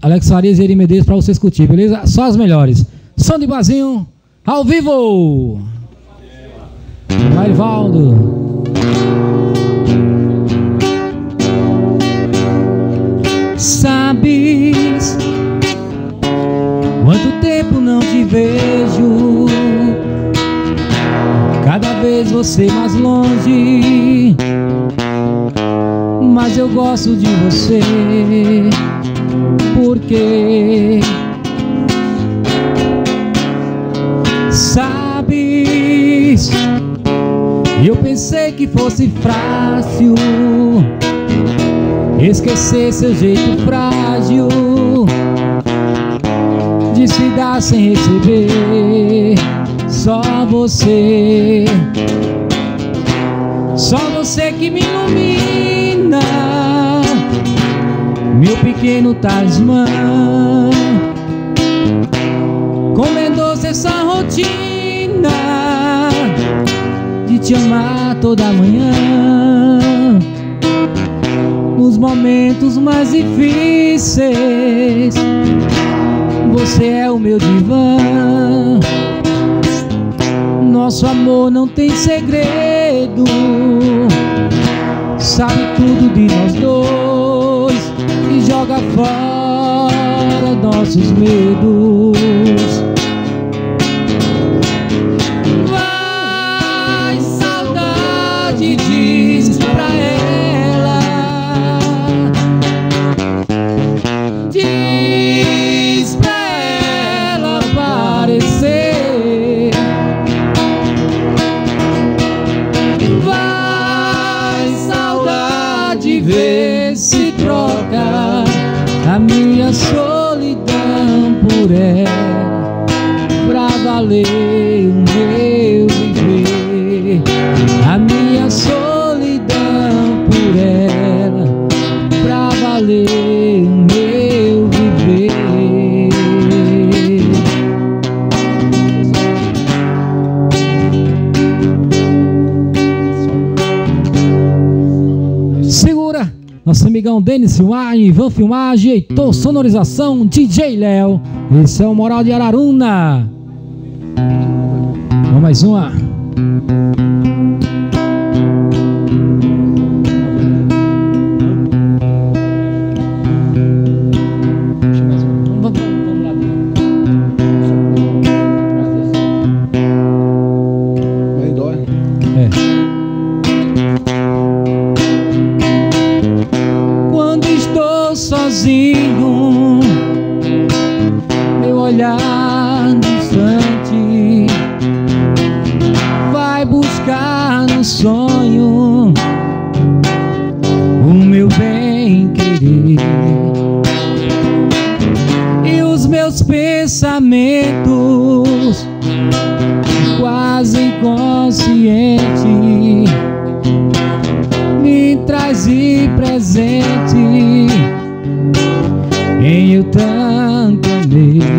Alex Farias e Eri Medeiros para você escutar, beleza? Só as melhores. Som de Bazinho, ao vivo! Marivaldo. Sabes quanto tempo não te vejo? Cada vez você mais longe, mas eu gosto de você porque sabes. Eu pensei que fosse fácil esquecer seu jeito frágil de se dar sem receber. Só você, só você que me ilumina, meu pequeno talismã. Comendo-se essa rotina de te amar toda manhã. Nos momentos mais difíceis, você é o meu divã. Nosso amor não tem segredo, sabe tudo de nós dois joga fora nossos medos. Amigão Denis Filmagem, Ivan Filmagem, Heitor Sonorização, DJ Léo. Esse é o Moral de Araruna. Vamos mais uma. Pensamentos quase inconsciente me traz presente em eu tanto amei.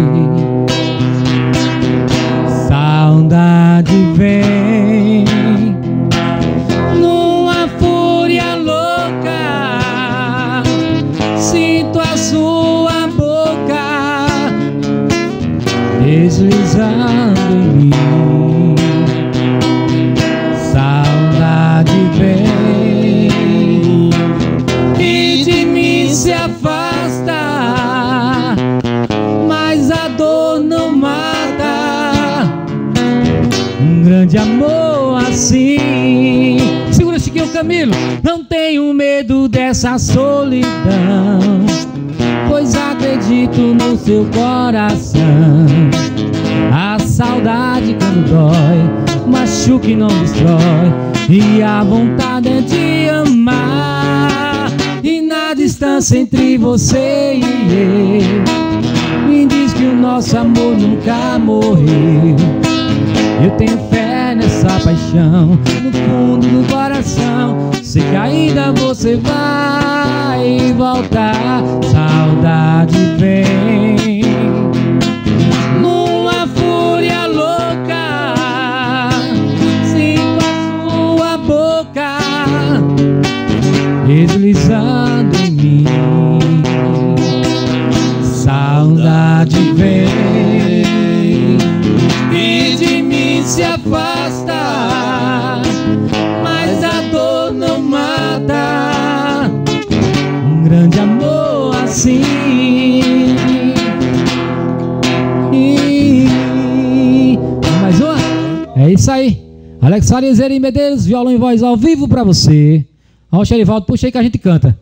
Tenho medo dessa solidão, pois acredito no seu coração. A saudade quando dói, machuca e não destrói. E a vontade é de amar. E na distância entre você e eu, me diz que o nosso amor nunca morreu. Eu tenho fé nessa paixão, no fundo do coração. Sei que ainda você vai voltar. Saudade vem isso aí. Alex Farias e Medeiros, violão e voz ao vivo pra você. Ó, Xerivaldo, puxa aí que a gente canta.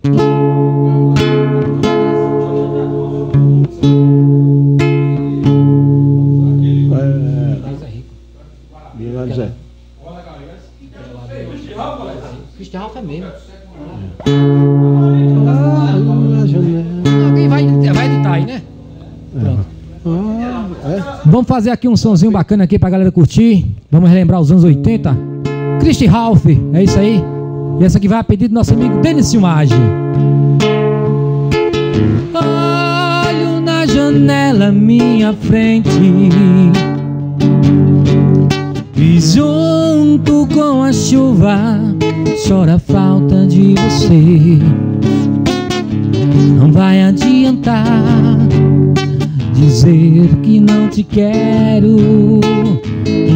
Cristian Vamos fazer aqui um sonzinho bacana aqui pra galera curtir. Vamos relembrar os anos 80. Christy Ralph, é isso aí. E essa aqui vai a pedido do nosso amigo Denis Silmage. Olho na janela minha frente E junto com a chuva Chora a falta de você Não vai adiantar Dizer que não te quero.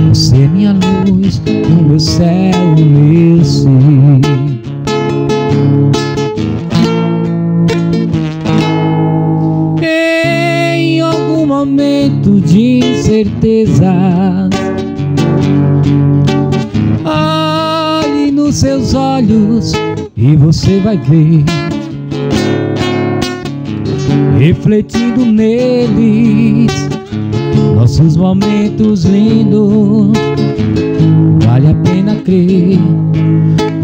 Você é minha luz, o meu céu, ser Em algum momento de incerteza Olhe nos seus olhos e você vai ver refletindo neles nossos momentos lindos. Vale a pena crer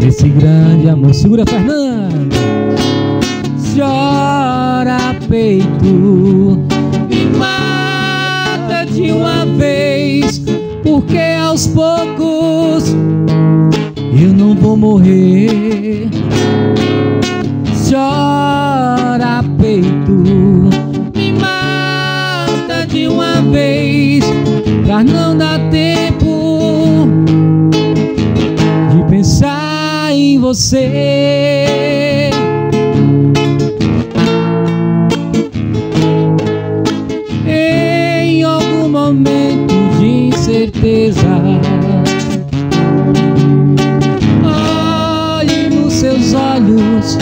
nesse grande amor. Segura, Fernando. Chora peito, me mata de uma vez, porque aos poucos eu não vou morrer. Chora vez, pra não dar tempo de pensar em você. Em algum momento de incerteza. Olhe nos seus olhos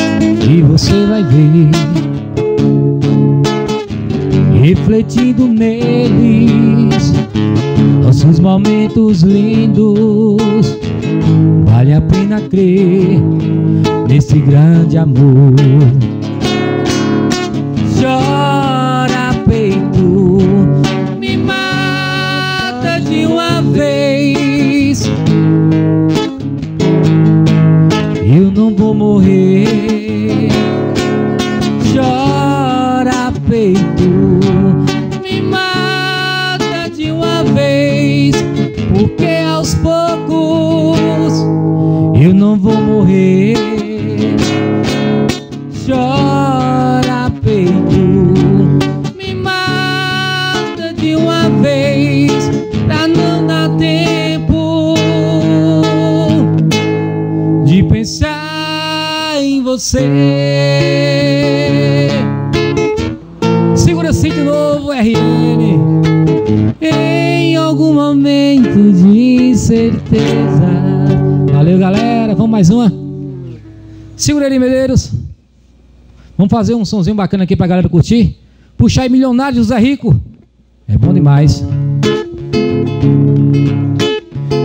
e você vai ver refletindo neles nossos momentos lindos. Vale a pena crer nesse grande amor. Chora peito, me mata de uma vez. Eu não vou morrer. Chora peito, me mata de uma vez, pra não dar tempo de pensar em você. Segura assim de novo, RN. Em algum momento de incerteza. Valeu, galera. Vamos mais uma. Segura aí, Medeiros. Vamos fazer um sonzinho bacana aqui pra galera curtir. Puxar aí Milionário José Rico. É bom demais.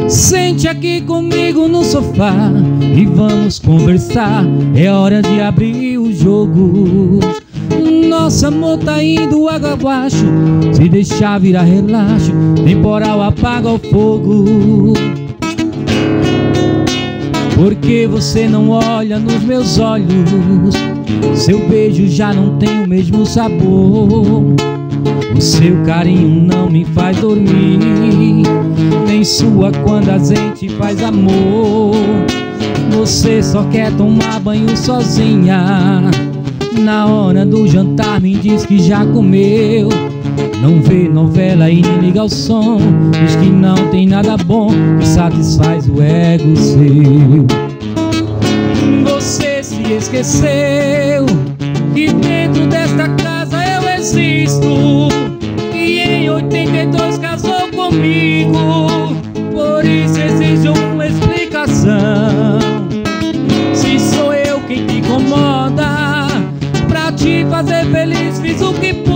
Sente aqui comigo no sofá e vamos conversar. É hora de abrir o jogo. Nosso amor tá indo água abaixo. Se deixar virar relaxo, temporal apaga o fogo. Porque você não olha nos meus olhos. Seu beijo já não tem o mesmo sabor. O seu carinho não me faz dormir, nem sua quando a gente faz amor. Você só quer tomar banho sozinha. Na hora do jantar me diz que já comeu. Não vê novela e nem liga o som. Diz que não tem nada bom que satisfaz o ego seu. Você se esqueceu que dentro desta casa eu existo. comigo, por isso exijo uma explicação. Se sou eu quem te incomoda, pra te fazer feliz fiz o que pude.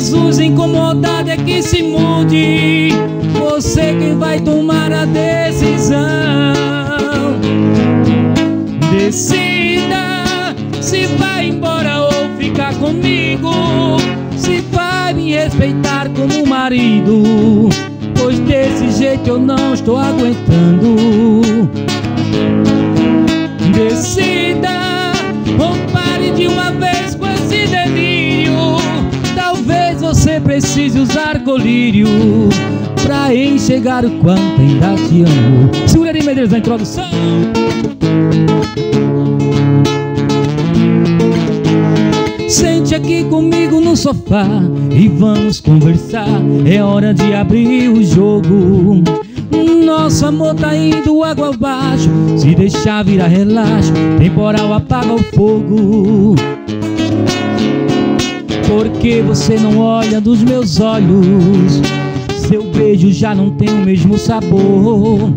Mas os incomodados é que se mude. Você quem vai tomar a decisão. Decida se vai embora ou ficar comigo. Se vai me respeitar como marido. Pois desse jeito eu não estou aguentando. Decida precise usar colírio pra enxergar o quanto ainda te amo. Segura aí, Medeiros, na introdução. Sente aqui comigo no sofá e vamos conversar. É hora de abrir o jogo. Nosso amor tá indo água abaixo. Se deixar virar relaxo, temporal apaga o fogo. Porque você não olha dos meus olhos. Seu beijo já não tem o mesmo sabor.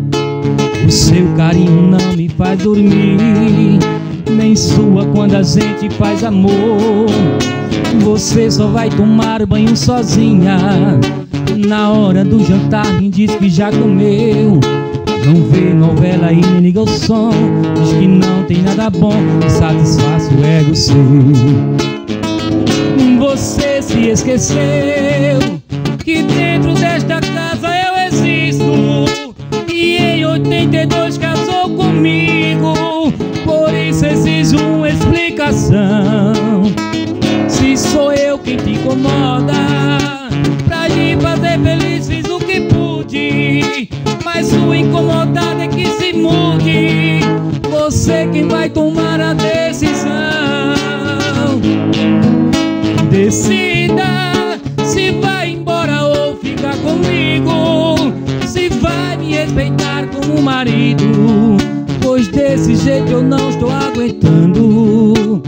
O seu carinho não me faz dormir. Nem sua quando a gente faz amor. Você só vai tomar banho sozinha. Na hora do jantar me diz que já comeu. Não vê novela e nem liga o som. Diz que não tem nada bom que satisfaça o ego seu. Se esqueceu que dentro desta casa eu existo. E em 82 casou comigo. Por isso exijo uma explicação. Se sou eu quem te incomoda, pra te fazer feliz fiz o que pude. Mas o incomodado é que se mude. Você quem vai tomar a decisão. Marido. Pois desse jeito eu não estou aguentando.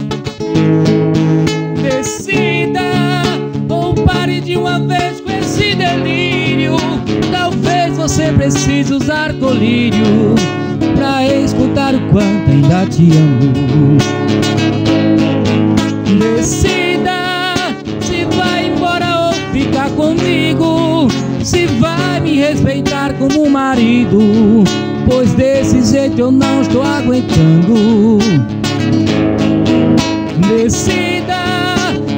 Decida ou pare de uma vez com esse delírio. Talvez você precise usar colírio pra escutar o quanto ainda te amo. Decida se vai embora ou ficar comigo. Se vai me respeitar como marido. Pois desse jeito eu não estou aguentando. Decida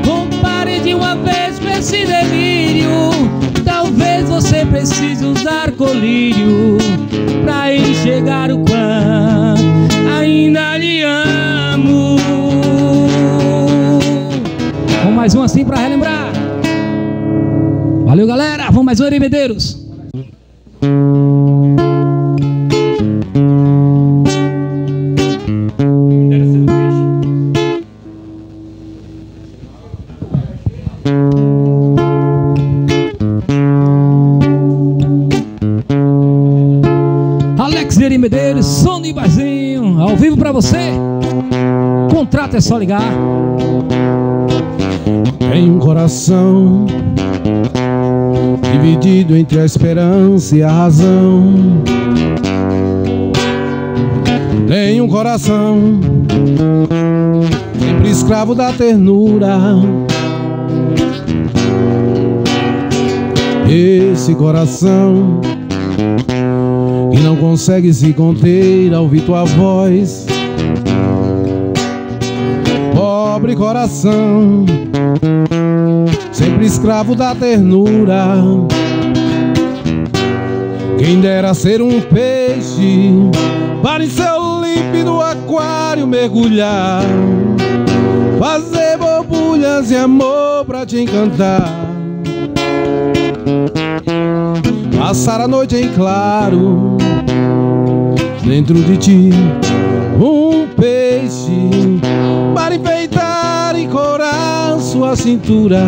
ou pare de uma vez com esse delírio. Talvez você precise usar colírio pra enxergar o quanto ainda lhe amo. Vamos mais um assim pra relembrar. Valeu, galera. Vamos mais um aí, Medeiros. É só ligar. Tem um coração dividido entre a esperança e a razão. Tem um coração sempre escravo da ternura. Esse coração que não consegue se conter ao ouvir tua voz. Pobre coração sempre escravo da ternura. Quem dera ser um peixe para em seu límpido aquário mergulhar, fazer borbulhas e amor pra te encantar. Passar a noite em claro dentro de ti, um cintura.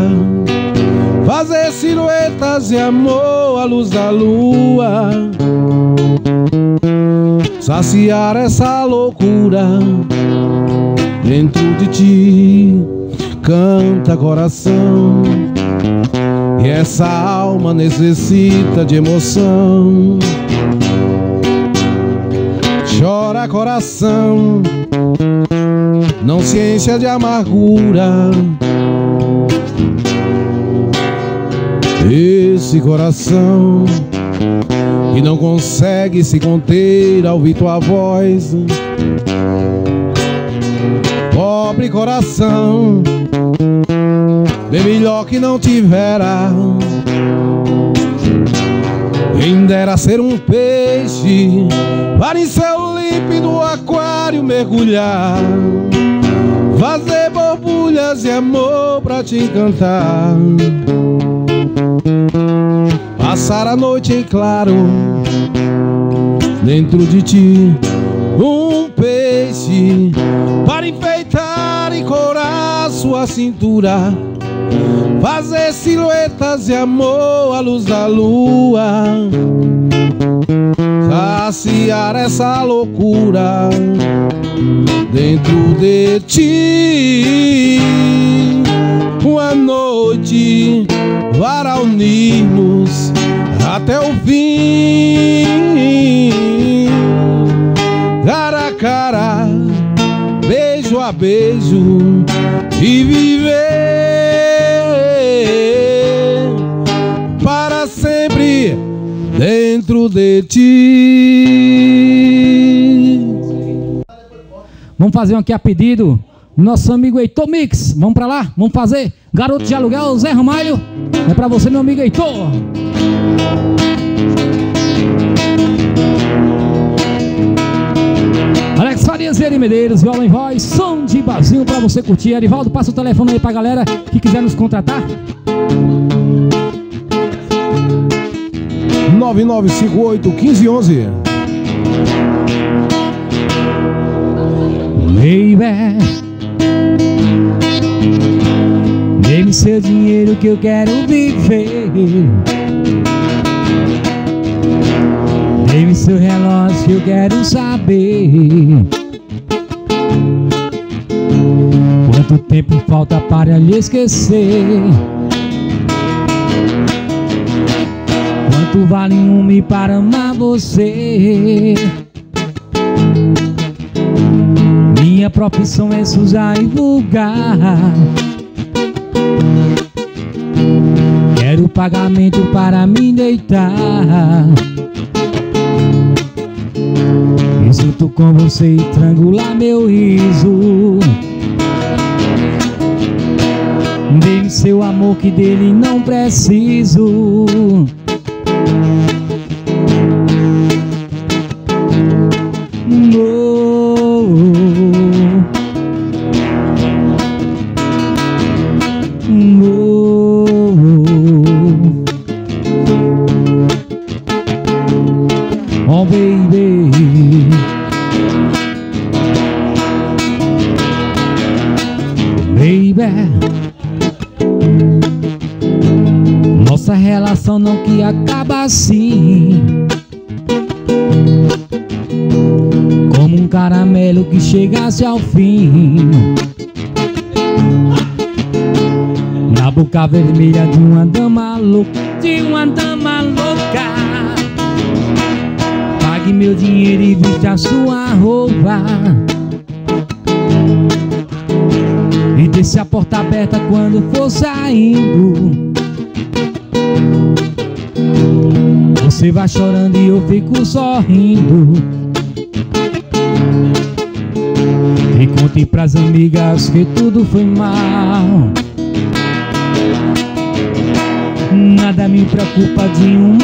Fazer silhuetas e amor à luz da lua. Saciar essa loucura dentro de ti. Canta coração E essa alma necessita de emoção. Chora coração, não encha de amargura. Esse coração que não consegue se conter ao ouvir tua voz. Pobre coração, bem melhor que não tivera. Quem dera ser um peixe para em seu límpido aquário mergulhar, fazer borbulhas de amor pra te encantar. Passar a noite em claro dentro de ti, um peixe para enfeitar e corar sua cintura. Fazer silhuetas de amor à luz da lua Saciar essa loucura dentro de ti Uma noite para unirmos até o fim Cara a cara, beijo a beijo E viver dentro de ti. Vamos fazer um aqui a pedido. Nosso amigo Heitor Mix. Vamos pra lá? Vamos fazer? Garoto de aluguel, Zé Ramalho. É pra você, meu amigo Heitor. Alex Farias e Eri Medeiros, viola em voz, som de basinho pra você curtir. Arivaldo, passa o telefone aí pra galera que quiser nos contratar. 9958 1511. Baby, dê-me seu dinheiro que eu quero viver. Dê-me seu relógio que eu quero saber. Quanto tempo falta para lhe esquecer? Quanto vale um homem para amar você? Minha profissão é suja e vulgar. Quero pagamento para me deitar. Junto com você e trangular meu riso. Dê-me seu amor que dele não preciso. Assim. Como um caramelo que chegasse ao fim. Na boca vermelha de uma dama louca De uma dama louca. Pague meu dinheiro e viste a sua roupa. E deixe a porta aberta quando for saindo Você vai chorando e eu fico sorrindo E conte pras amigas que tudo foi mal. Nada me preocupa de um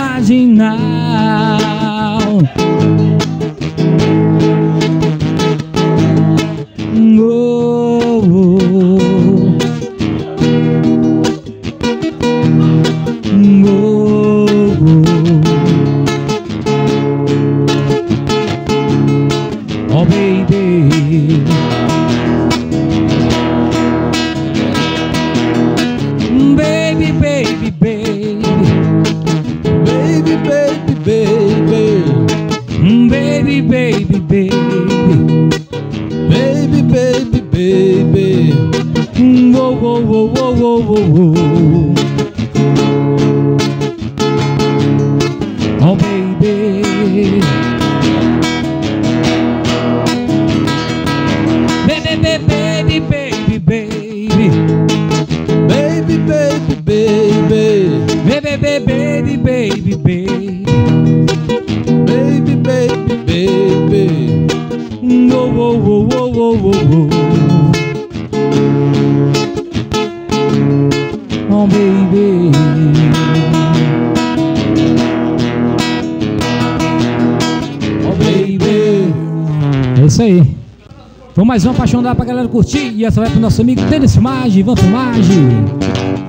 mais uma paixão dar pra galera curtir. E essa vai pro nosso amigo Denis Filmagem, Ivan Filmagem.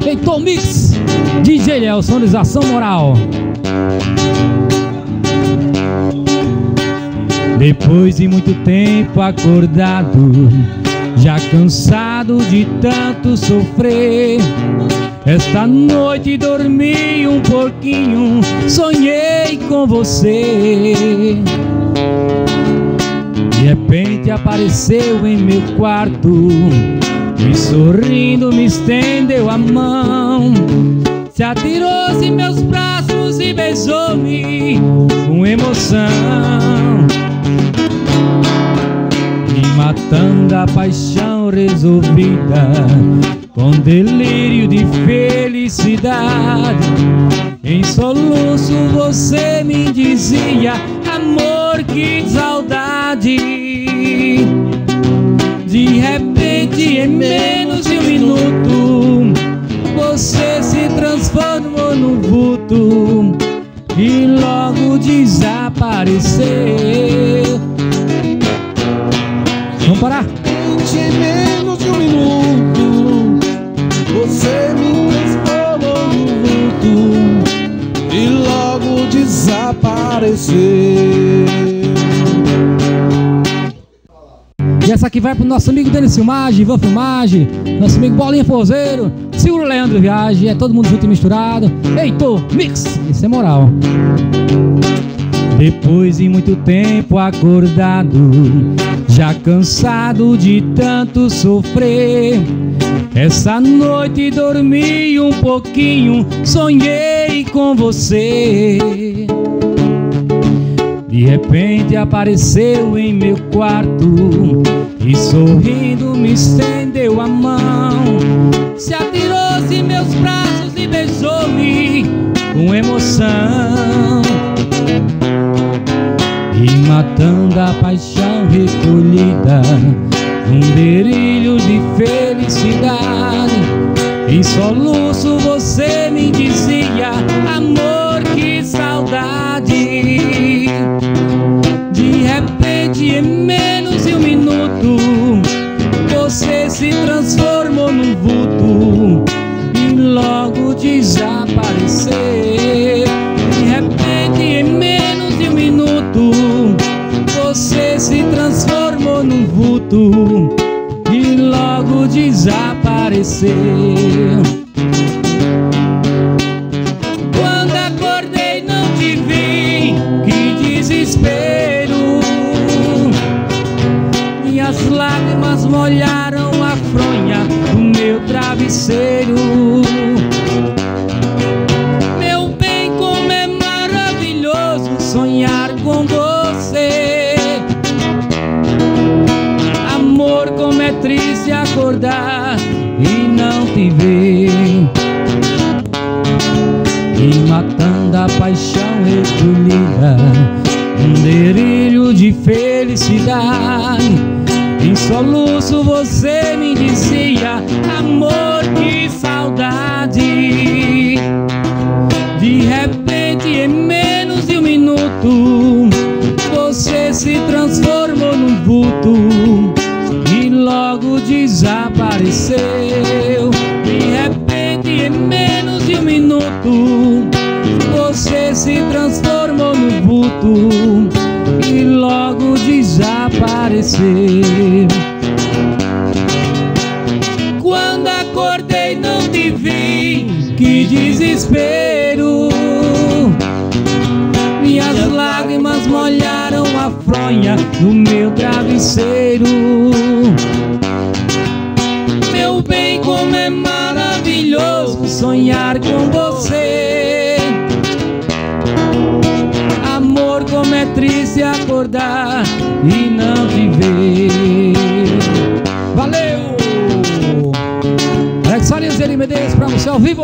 Feitor Mix, DJ Léo, sonorização moral. Depois de muito tempo acordado, já cansado de tanto sofrer. Esta noite dormi um pouquinho, sonhei com você. De repente apareceu em meu quarto, e sorrindo me estendeu a mão. Se atirou em meus braços e beijou-me com emoção. E matando a paixão resolvida, com delírio de felicidade. Em soluço você me dizia, amor, que saudade. De repente, em menos de um minuto, você se transformou num vulto e logo desapareceu. Vamos parar? Essa aqui vai pro nosso amigo Denis Filmagem, Ivan Filmagem, nosso amigo Bolinha Forzeiro, Seguro Leandro Viagem, é todo mundo junto e misturado. Heitor, mix! Isso é moral. Depois de muito tempo acordado, já cansado de tanto sofrer. Essa noite dormi um pouquinho, sonhei com você. De repente apareceu em meu quarto e sorrindo me estendeu a mão. Se atirou em meus braços e beijou-me com emoção. E matando a paixão recolhida, um delírio de felicidade. Em soluço você e logo desapareceu. Quando acordei não te vi, que desespero. Minhas lágrimas molharam matando a paixão recolhida Um delírio de felicidade. Em soluço você me dizia Amor, que saudade. De repente, em menos de um minuto Você se transformou num vulto. E logo desapareceu se transformou num vulto E logo desapareceu. Quando acordei não te vi. Que desespero. Minhas lágrimas molharam a fronha no meu travesseiro. Meu bem, como é maravilhoso sonhar com você e não te ver. Valeu! Alex Farias e Medeiros para você ao vivo.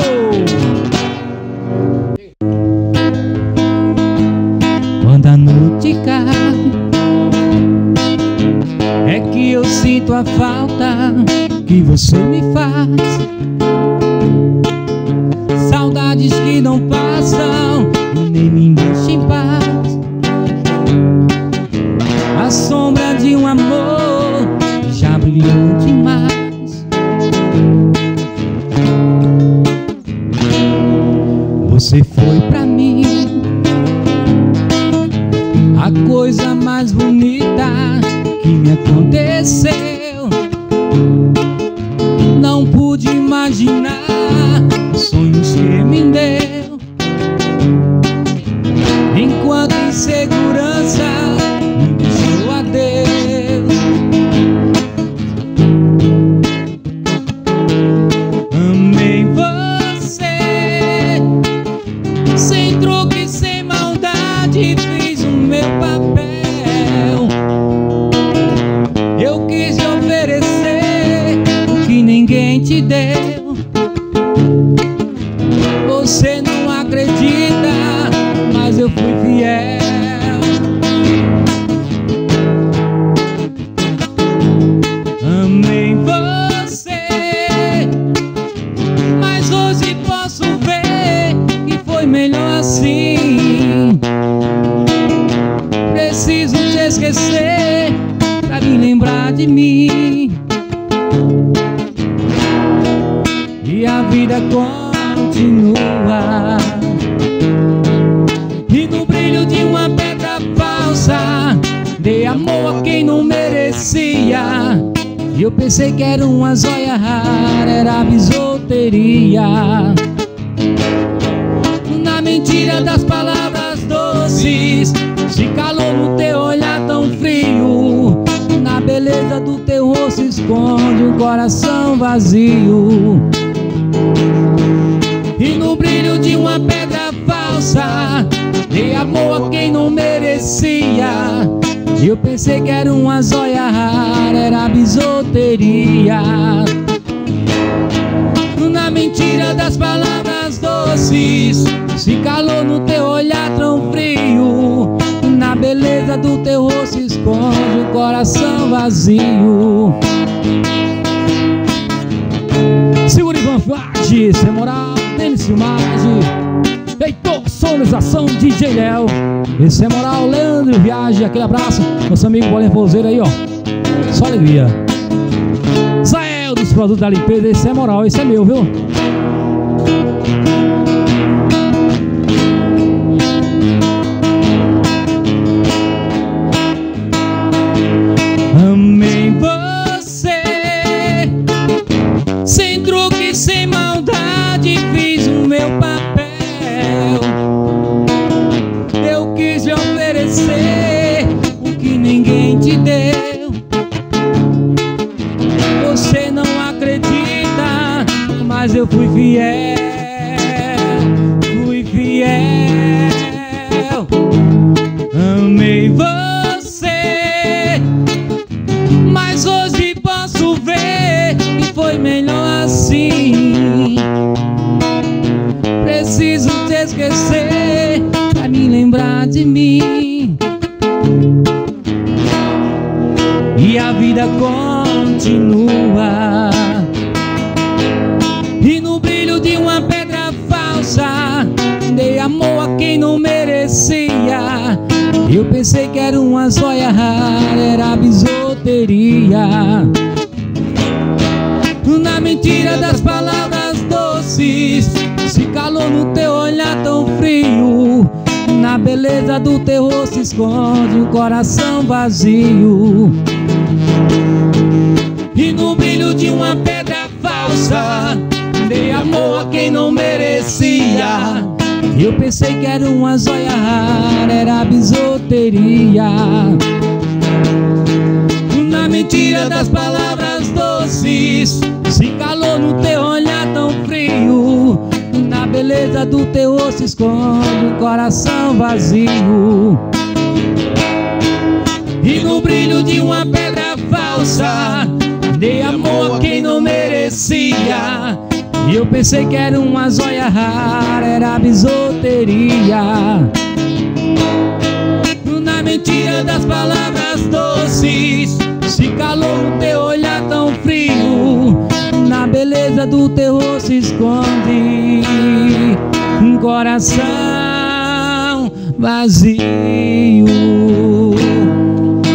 Quando a noite cai, é que eu sinto a falta que você me coração vazio. E no brilho de uma pedra falsa, dei amor a quem não merecia. Eu pensei que era uma joia rara, era bisoteria. Na mentira das palavras doces, se calou no teu olhar tão frio. Na beleza do teu rosto esconde um coração vazio. Segura Ivan Flade, sem moral, Denis Filmagem. Heitor, sonorização, DJ Léo. Esse é moral, Leandro Viagem. Aquele abraço, nosso amigo Bolinha Pouseiro aí, ó. Só alegria. Zael dos produtos da limpeza, esse é moral, esse é meu, viu? Na beleza do teu rosto esconde um coração vazio. E no brilho de uma pedra falsa, dei amor a quem não merecia. Eu pensei que era uma joia rara, era bisoteria. Na mentira das palavras doces, se calou no teu beleza do teu rosto esconde um coração vazio. E no brilho de uma pedra falsa, dei amor a quem não merecia. E eu pensei que era uma joia rara, era bisoteria. Na mentira das palavras doces, se calou o teu olhar tão frio a beleza do terror se esconde. Um coração vazio.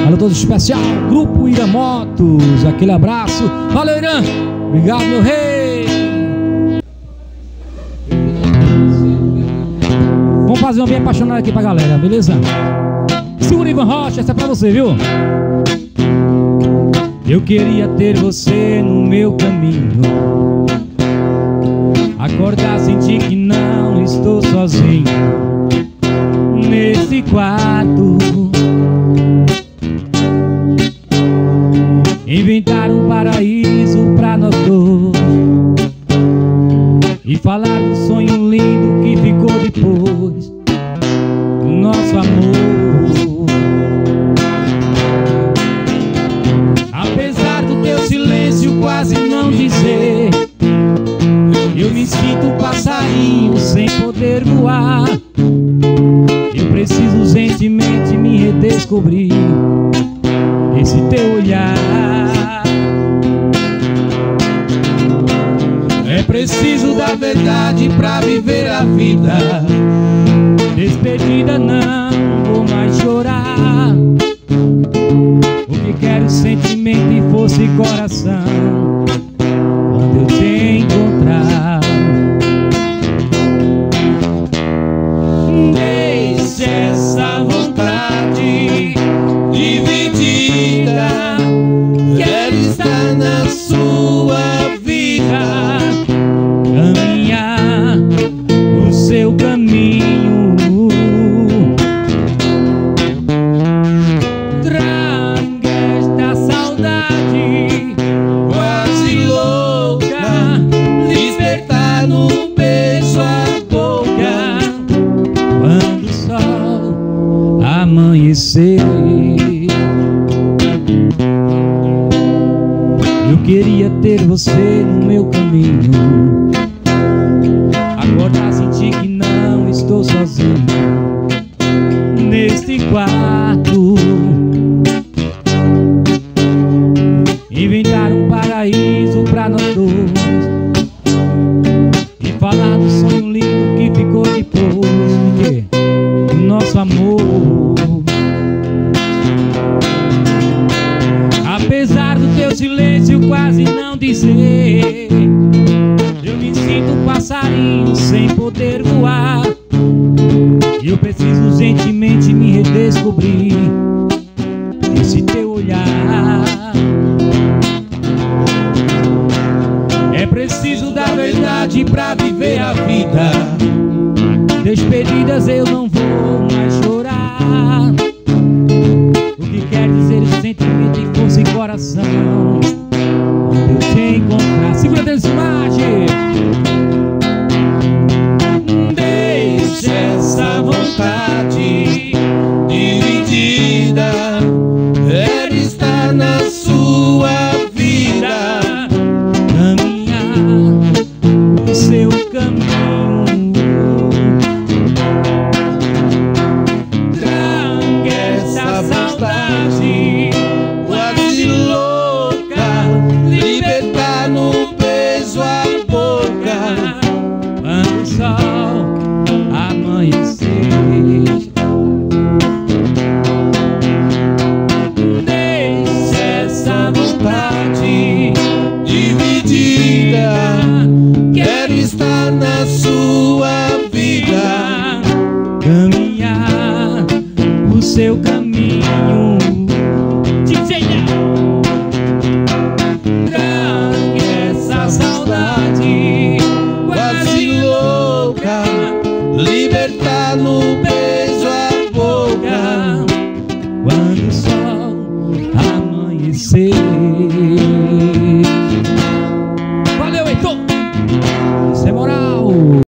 Alô, todo especial, Grupo Iramotos. Aquele abraço. Valeu, Irã. Obrigado, meu rei. Vamos fazer um bem apaixonado aqui pra galera, beleza? Segura Ivan Rocha, essa é pra você, viu? Eu queria ter você no meu caminho. Acordar, sentir que não estou sozinho nesse quarto. Inventar um paraíso pra nós dois e falar do sonho passarinho sem poder voar. Eu preciso urgentemente me redescobrir. Esse teu olhar. É preciso da verdade pra viver a vida. Despedida, não vou mais chorar. O que quero, sentimento e força e coração. quatro.